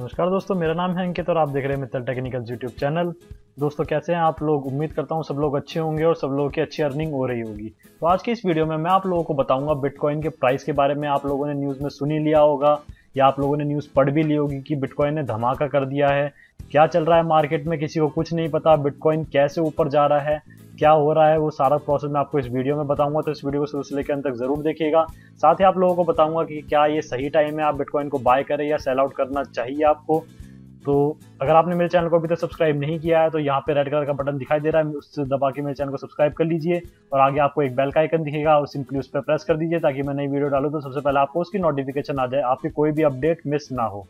नमस्कार दोस्तों, मेरा नाम है अंकित और आप देख रहे हैं मित्तल टेक्निकल यूट्यूब चैनल। दोस्तों, कैसे हैं आप लोग? उम्मीद करता हूँ सब लोग अच्छे होंगे और सब लोगों की अच्छी अर्निंग हो रही होगी। तो आज की इस वीडियो में मैं आप लोगों को बताऊँगा बिटकॉइन के प्राइस के बारे में। आप लोगों ने न्यूज़ में सुनी लिया होगा या आप लोगों ने न्यूज़ पढ़ भी ली होगी कि बिटकॉइन ने धमाका कर दिया है। क्या चल रहा है मार्केट में? किसी को कुछ नहीं पता। बिटकॉइन कैसे ऊपर जा रहा है? क्या हो रहा है वो सारा प्रोसेस मैं आपको इस वीडियो में बताऊँगा तो इस वीडियो को शुरू से लेकर अंत तक ज़रूर देखिएगा। साथ ही आप लोगों को बताऊँगा कि क्या ये सही टाइम है, आप बिटकॉइन को बाय करें या सेल आउट करना चाहिए आपको। तो अगर आपने मेरे चैनल को अभी तक तो सब्सक्राइब नहीं किया है तो यहाँ पे रेड कलर का बटन दिखाई दे रहा है, उससे दबा के मेरे चैनल को सब्सक्राइब कर लीजिए और आगे आपको एक बेल का आइकन दिखेगा और सिंपली उस पर प्रेस कर दीजिए ताकि मैं नई वीडियो डालूँ तो सबसे पहले आपको उसकी नोटिफिकेशन आ जाए, आपकी कोई भी अपडेट मिस ना हो।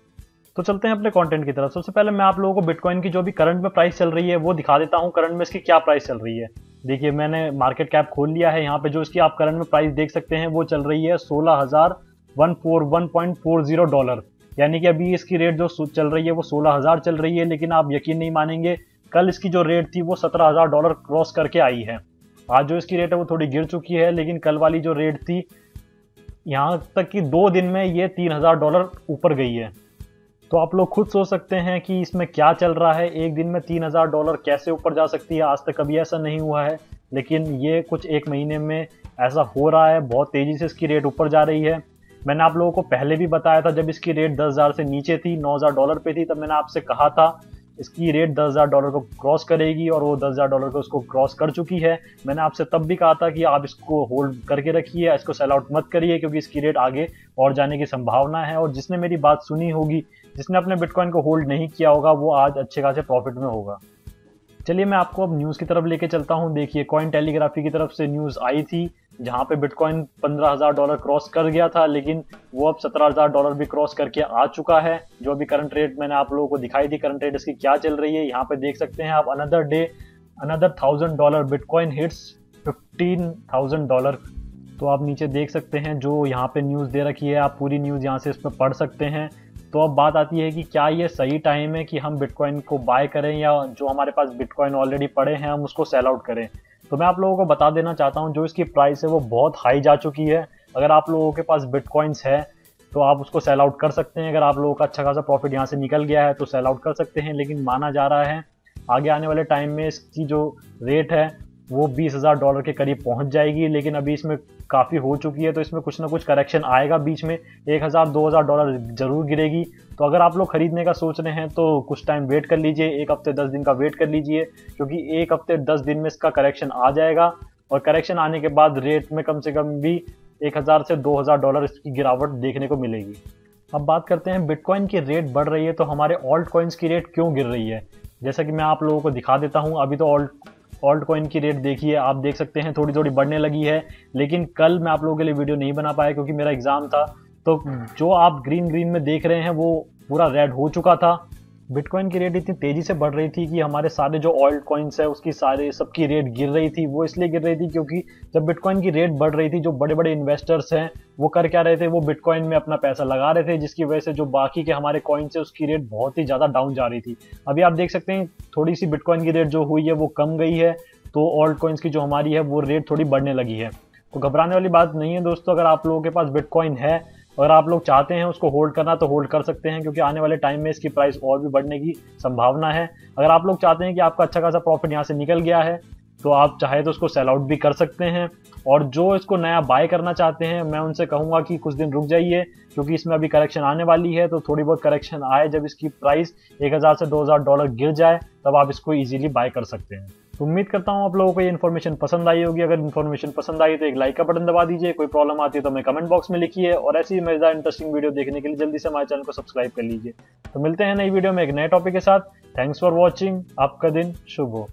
तो चलते हैं अपने कंटेंट की तरफ़। सबसे पहले मैं आप लोगों को बिटकॉइन की जो भी करंट में प्राइस चल रही है, वो दिखा देता हूँ करंट में इसकी क्या प्राइस चल रही है। देखिए, मैंने मार्केट कैप खोल लिया है। यहाँ पे जो इसकी आप करंट में प्राइस देख सकते हैं, वो चल रही है सोलह डॉलर यानी कि अभी इसकी रेट जो चल रही है, वो सोलह चल रही है, लेकिन आप यकीन नहीं मानेंगे, कल इसकी जो रेट थी, वो सत्रह डॉलर क्रॉस करके आई है। आज जो इसकी रेट है, वो थोड़ी गिर चुकी है, लेकिन कल वाली जो रेट थी, यहाँ तक कि दो दिन में ये तीन हज़ार डॉलर ऊपर गई है। तो आप लोग खुद सोच सकते हैं कि इसमें क्या चल रहा है। एक दिन में तीन हज़ार डॉलर कैसे ऊपर जा सकती है? आज तक कभी ऐसा नहीं हुआ है, लेकिन ये कुछ एक महीने में ऐसा हो रहा है। बहुत तेज़ी से इसकी रेट ऊपर जा रही है। मैंने आप लोगों को पहले भी बताया था, जब इसकी रेट दस हज़ार से नीचे थी, नौ हज़ार डॉलर पे थी, तब मैंने आपसे कहा था, इसकी रेट दस हज़ार डॉलर को क्रॉस करेगी और वो दस हज़ार डॉलर को उसको क्रॉस कर चुकी है। मैंने आपसे तब भी कहा था कि आप इसको होल्ड करके रखिए, इसको सेल आउट मत करिए, क्योंकि इसकी रेट आगे और जाने की संभावना है। और जिसने मेरी बात सुनी होगी जिसने अपने बिटकॉइन को होल्ड नहीं किया होगा, वो आज अच्छे खासे प्रॉफिट में होगा। चलिए मैं आपको अब न्यूज़ की तरफ़ लेके चलता हूँ। देखिए कॉइन टेलीग्राफी की तरफ़ से न्यूज़ आई थी, जहाँ पे बिटकॉइन पंद्रह हज़ार डॉलर क्रॉस कर गया था, लेकिन वो अब सत्रह हज़ार डॉलर भी क्रॉस करके आ चुका है, जो अभी करंट रेट मैंने आप लोगों को दिखाई दी। करंट रेट इसकी क्या चल रही है? यहाँ पे देख सकते हैं आप another day another thousand dollar bitcoin hits fifteen thousand dollar तो आप नीचे देख सकते हैं जो यहाँ पे न्यूज़ दे रखी है, आप पूरी न्यूज़ यहाँ से इस पर पढ़ सकते हैं। तो अब बात आती है कि क्या ये सही टाइम है कि हम बिटकॉइन को बाय करें या जो हमारे पास बिटकॉइन ऑलरेडी पड़े हैं, हम उसको सेल आउट करें? तो मैं आप लोगों को बता देना चाहता हूँ, जो इसकी प्राइस है वो बहुत हाई जा चुकी है। अगर आप लोगों के पास बिटकॉइंस है तो आप उसको सेल आउट कर सकते हैं। अगर आप लोगों का अच्छा खासा प्रॉफिट यहाँ से निकल गया है तो सेल आउट कर सकते हैं। लेकिन माना जा रहा है, आगे आने वाले टाइम में इसकी जो रेट है, वो बीस हज़ार डॉलर के करीब पहुँच जाएगी। लेकिन अभी इसमें काफ़ी हो चुकी है तो इसमें कुछ ना कुछ करेक्शन आएगा बीच में। एक हज़ार, दो हज़ार डॉलर ज़रूर गिरेगी। तो अगर आप लोग खरीदने का सोच रहे हैं तो कुछ टाइम वेट कर लीजिए। एक हफ़्ते, दस दिन का वेट कर लीजिए, क्योंकि एक हफ़्ते, दस दिन में इसका करेक्शन आ जाएगा। और करेक्शन आने के बाद रेट में कम से कम भी एक हज़ार से दो हज़ार डॉलर इसकी गिरावट देखने को मिलेगी। अब बात करते हैं बिटकॉइन की रेट बढ़ रही है तो हमारे ऑल्ट कॉइन्स की रेट क्यों गिर रही है? जैसा कि मैं आप लोगों को दिखा देता हूँ, अभी तो ऑल्ट ऑल्ट कॉइन की रेट देखिए आप देख सकते हैं थोड़ी थोड़ी बढ़ने लगी है लेकिन कल मैं आप लोगों के लिए वीडियो नहीं बना पाया क्योंकि मेरा एग्ज़ाम था। तो जो आप ग्रीन ग्रीन में देख रहे हैं वो पूरा रेड हो चुका था। बिटकॉइन की रेट इतनी तेज़ी से बढ़ रही थी कि हमारे सारे जो ऑल्ट कॉइन्स है, उसकी सारे, सबकी रेट गिर रही थी। वो इसलिए गिर रही थी क्योंकि जब बिटकॉइन की रेट बढ़ रही थी, जो बड़े बड़े इन्वेस्टर्स हैं, वो कर क्या रहे थे? वो बिटकॉइन में अपना पैसा लगा रहे थे, जिसकी वजह से जो बाकी के हमारे कॉइन्स है, उसकी रेट बहुत ही ज़्यादा डाउन जा रही थी। अभी आप देख सकते हैं थोड़ी सी बिटकॉइन की रेट जो हुई है, वो कम गई है तो ऑल्ट कॉइन्स की जो हमारी है, वो रेट थोड़ी बढ़ने लगी है। तो घबराने वाली बात नहीं है दोस्तों, अगर आप लोगों के पास बिटकॉइन है अगर आप लोग चाहते हैं उसको होल्ड करना तो होल्ड कर सकते हैं, क्योंकि आने वाले टाइम में इसकी प्राइस और भी बढ़ने की संभावना है। अगर आप लोग चाहते हैं कि आपका अच्छा खासा प्रॉफिट यहाँ से निकल गया है तो आप चाहे तो उसको सेल आउट भी कर सकते हैं। और जो इसको नया बाय करना चाहते हैं, मैं उनसे कहूँगा कि कुछ दिन रुक जाइए, क्योंकि इसमें अभी करेक्शन आने वाली है तो थोड़ी बहुत करेक्शन आए जब इसकी प्राइस 1000 से 2000 डॉलर गिर जाए, तब आप इसको इजीली बाय कर सकते हैं। तो उम्मीद करता हूँ आप लोगों को ये इन्फॉर्मेशन पसंद आई होगी। अगर इन्फॉर्मेशन पसंद आई तो एक लाइक का बटन दबा दीजिए, कोई प्रॉब्लम आती है तो हमें कमेंट बॉक्स में लिखिए, और ऐसी ही मज़ेदार इंटरेस्टिंग वीडियो देखने के लिए जल्दी से हमारे चैनल को सब्सक्राइब कर लीजिए। तो मिलते हैं नई वीडियो में एक नए टॉपिक के साथ। थैंक्स फॉर वॉचिंग आपका दिन शुभ हो।